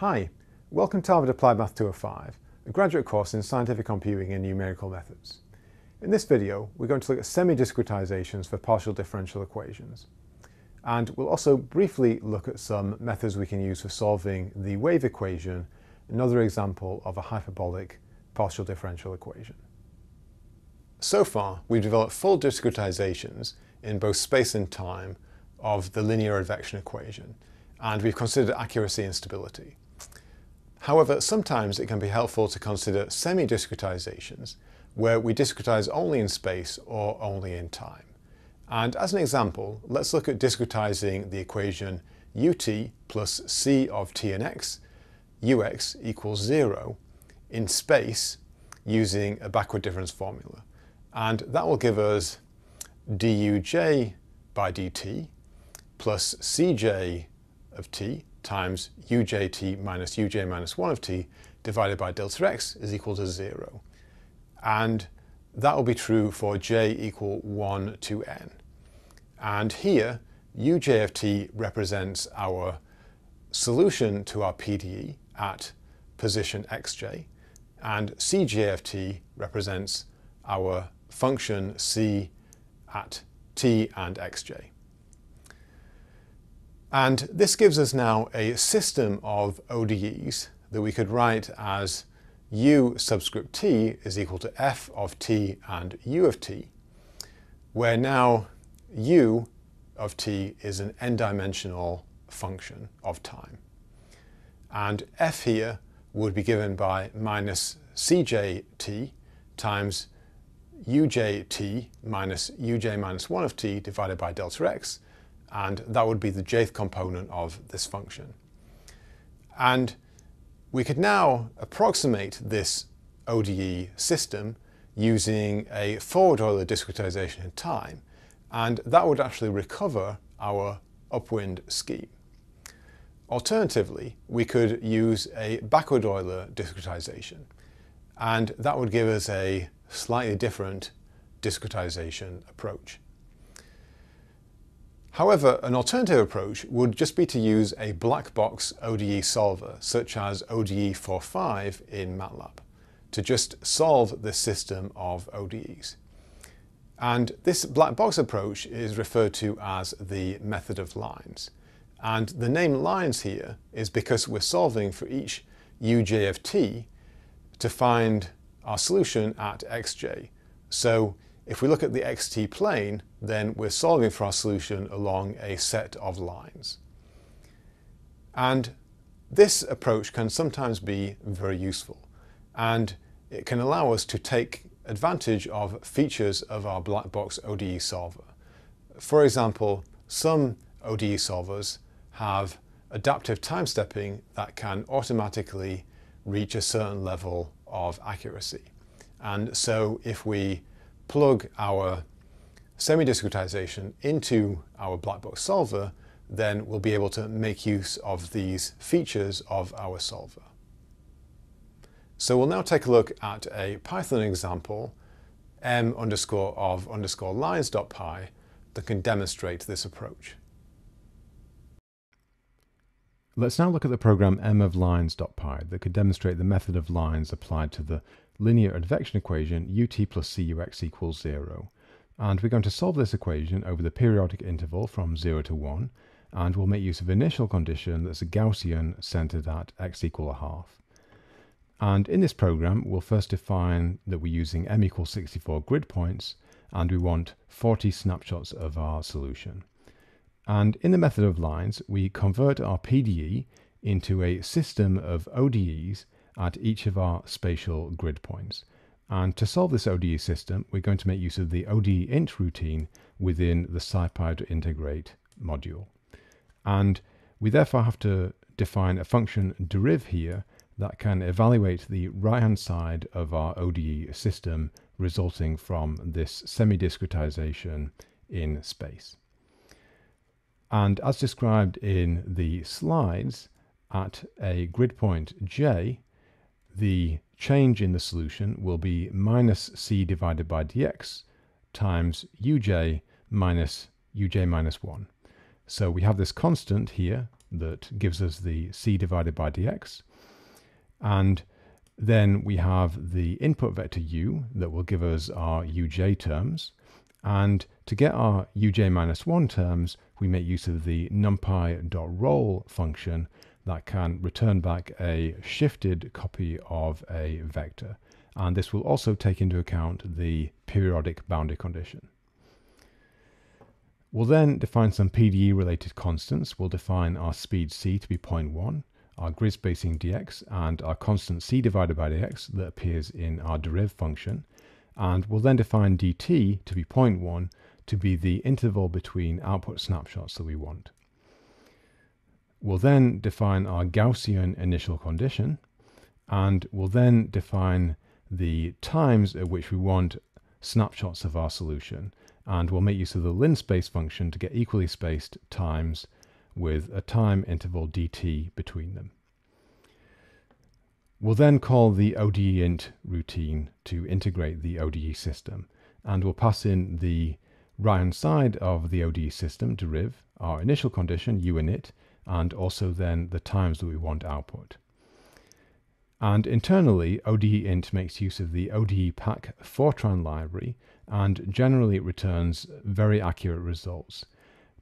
Hi, welcome to Harvard Applied Math 205, a graduate course in scientific computing and numerical methods. In this video, we're going to look at semi-discretizations for partial differential equations. And we'll also briefly look at some methods we can use for solving the wave equation, another example of a hyperbolic partial differential equation. So far, we've developed full discretizations in both space and time of the linear advection equation, and we've considered accuracy and stability. However, sometimes it can be helpful to consider semi-discretizations, where we discretize only in space or only in time. And as an example, let's look at discretizing the equation ut plus c of t and x, ux equals 0, in space using a backward difference formula. And that will give us duj by dt plus cj of t times ujt minus uj minus 1 of t divided by delta x is equal to 0. And that will be true for j equal 1 to n. And here, uj of t represents our solution to our PDE at position xj, and cj of t represents our function c at t and xj. And this gives us now a system of ODEs that we could write as u subscript t is equal to f of t and u of t, where now u of t is an n-dimensional function of time. And f here would be given by minus cjt times ujt minus uj minus 1 of t divided by delta x, and that would be the jth component of this function. And we could now approximate this ODE system using a forward Euler discretization in time, and that would actually recover our upwind scheme. Alternatively, we could use a backward Euler discretization, and that would give us a slightly different discretization approach. However, an alternative approach would just be to use a black box ODE solver, such as ODE45 in MATLAB, to just solve this system of ODEs. And this black box approach is referred to as the method of lines. And the name lines here is because we're solving for each uj of t to find our solution at xj. So if we look at the xt plane, then we're solving for our solution along a set of lines. And this approach can sometimes be very useful, and it can allow us to take advantage of features of our black box ODE solver. For example, some ODE solvers have adaptive time stepping that can automatically reach a certain level of accuracy. And so if we plug our semi-discretization into our black box solver, then we'll be able to make use of these features of our solver. So we'll now take a look at a Python example, m underscore of underscore lines.py, that can demonstrate this approach. Let's now look at the program m of lines.py that could demonstrate the method of lines applied to the linear advection equation ut plus cux equals 0. And we're going to solve this equation over the periodic interval from 0 to 1, and we'll make use of initial condition that's a Gaussian centered at x equal a half. And in this program, we'll first define that we're using m equals 64 grid points, and we want 40 snapshots of our solution. And in the method of lines, we convert our PDE into a system of ODEs at each of our spatial grid points. And to solve this ODE system, we're going to make use of the ODE int routine within the scipy integrate module. And we therefore have to define a function deriv here that can evaluate the right-hand side of our ODE system resulting from this semi-discretization in space. And as described in the slides, at a grid point j, the change in the solution will be minus c divided by dx times uj minus uj minus 1. So we have this constant here that gives us the c divided by dx. And then we have the input vector u that will give us our uj terms. And to get our uj minus 1 terms, we make use of the numpy.roll function that can return back a shifted copy of a vector. And this will also take into account the periodic boundary condition. We'll then define some PDE related constants. We'll define our speed c to be 0.1, our grid spacing dx, and our constant c divided by dx that appears in our deriv function. And we'll then define dt to be 0.1 to be the interval between output snapshots that we want. We'll then define our Gaussian initial condition, and we'll then define the times at which we want snapshots of our solution. And we'll make use of the linspace function to get equally spaced times with a time interval dt between them. We'll then call the ODEInt routine to integrate the ODE system, and we'll pass in the right-hand side of the ODE system, deriv, our initial condition, u init, and also then the times that we want output. And internally, ODEInt makes use of the ODEPACK Fortran library, and generally it returns very accurate results.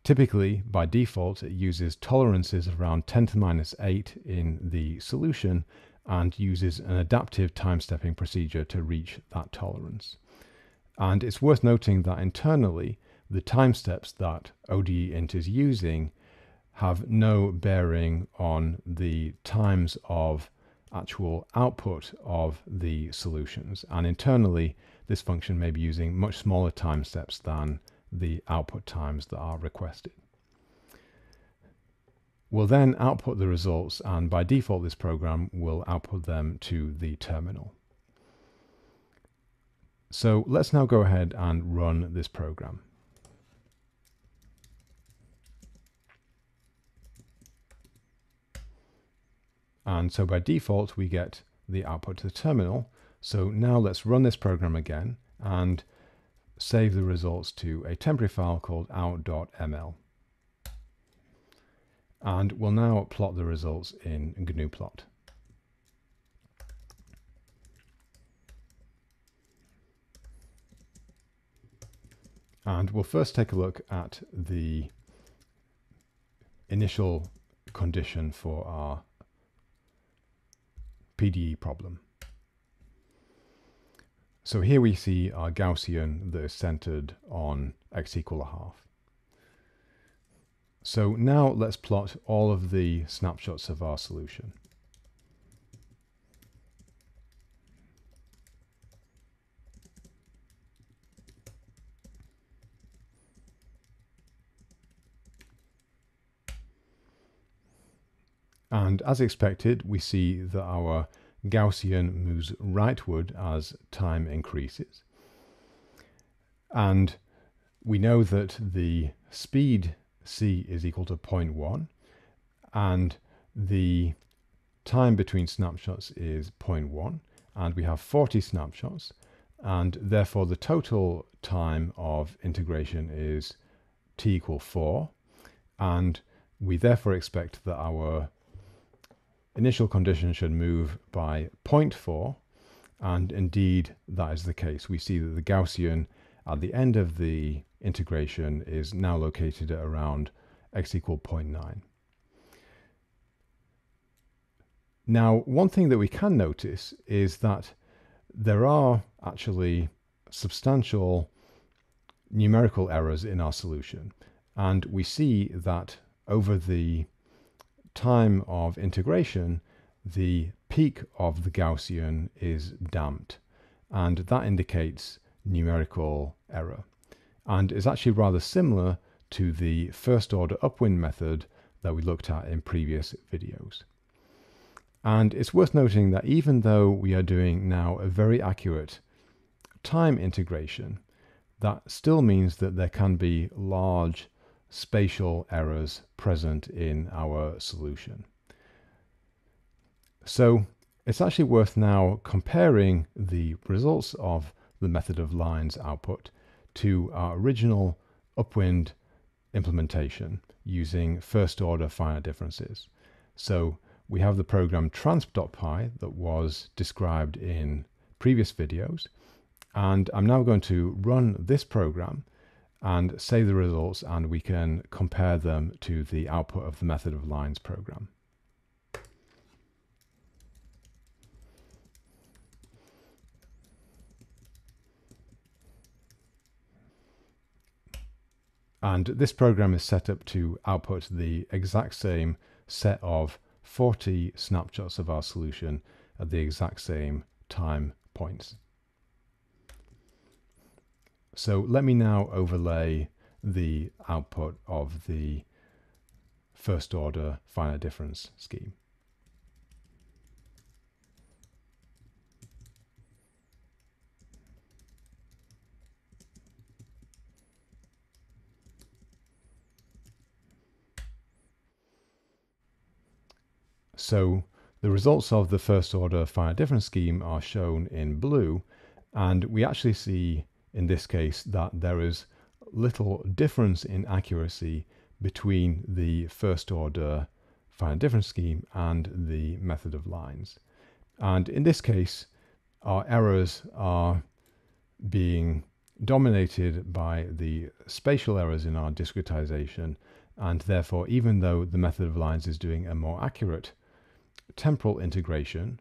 Typically, by default, it uses tolerances around 10 to the minus 8 in the solution and uses an adaptive time stepping procedure to reach that tolerance. And it's worth noting that internally, the time steps that ODEInt is using have no bearing on the times of actual output of the solutions. And internally, this function may be using much smaller time steps than the output times that are requested. We'll then output the results, and by default, this program will output them to the terminal. So let's now go ahead and run this program. And so by default, we get the output to the terminal. So now let's run this program again and save the results to a temporary file called out.ml. And we'll now plot the results in GNUplot. And we'll first take a look at the initial condition for our PDE problem. So here we see our Gaussian that is centered on x equal a half. So now let's plot all of the snapshots of our solution. And as expected, we see that our Gaussian moves rightward as time increases. And we know that the speed c is equal to 0.1 and the time between snapshots is 0.1 and we have 40 snapshots and therefore the total time of integration is t equal 4 and we therefore expect that our initial condition should move by 0.4 and indeed that is the case. We see that the Gaussian at the end of the integration is now located at around x equal 0.9. Now, one thing that we can notice is that there are actually substantial numerical errors in our solution. And we see that over the time of integration, the peak of the Gaussian is damped, and that indicates numerical error, and is actually rather similar to the first order upwind method that we looked at in previous videos. And it's worth noting that even though we are doing now a very accurate time integration, that still means that there can be large spatial errors present in our solution. So it's actually worth now comparing the results of the method of lines output to our original upwind implementation using first order finite differences. So we have the program transp.py that was described in previous videos. And I'm now going to run this program and save the results and we can compare them to the output of the method of lines program. And this program is set up to output the exact same set of 40 snapshots of our solution at the exact same time points. So let me now overlay the output of the first order finite difference scheme. So the results of the first order finite difference scheme are shown in blue, and we actually see in this case that there is little difference in accuracy between the first order finite difference scheme and the method of lines. And in this case, our errors are being dominated by the spatial errors in our discretization, and therefore, even though the method of lines is doing a more accurate temporal integration,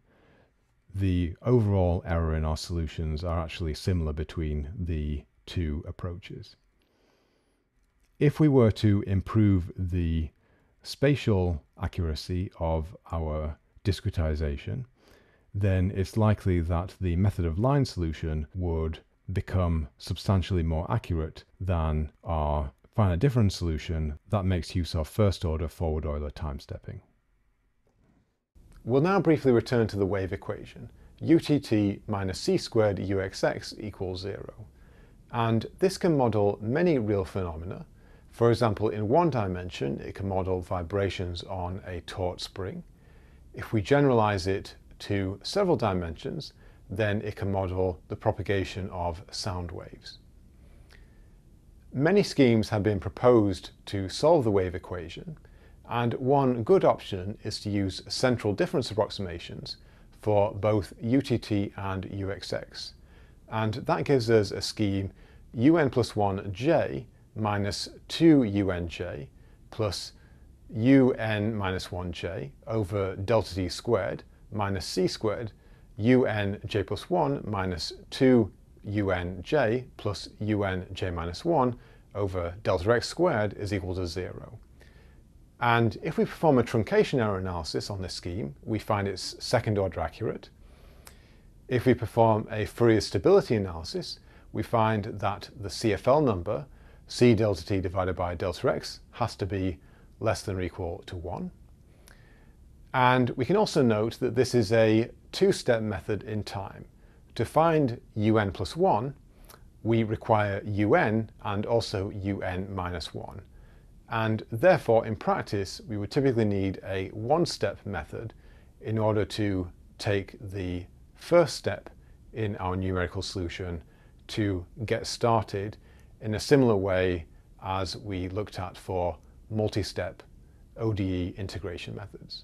the overall error in our solutions are actually similar between the two approaches. If we were to improve the spatial accuracy of our discretization, then it's likely that the method of line solution would become substantially more accurate than our finite difference solution that makes use of first order forward Euler time stepping. We'll now briefly return to the wave equation, utt minus c squared uxx equals 0. And this can model many real phenomena. For example, in one dimension, it can model vibrations on a taut spring. If we generalize it to several dimensions, then it can model the propagation of sound waves. Many schemes have been proposed to solve the wave equation, and one good option is to use central difference approximations for both UTT and UXX. And that gives us a scheme un plus 1j minus 2unj plus un minus 1j over delta t squared minus c squared unj plus 1 minus 2unj plus unj minus 1 over delta x squared is equal to 0. And if we perform a truncation error analysis on this scheme, we find it's second order accurate. If we perform a Fourier stability analysis, we find that the CFL number, C delta t divided by delta x, has to be less than or equal to 1. And we can also note that this is a two-step method in time. To find un plus 1, we require un and also un minus 1. And therefore, in practice, we would typically need a one-step method in order to take the first step in our numerical solution to get started in a similar way as we looked at for multi-step ODE integration methods.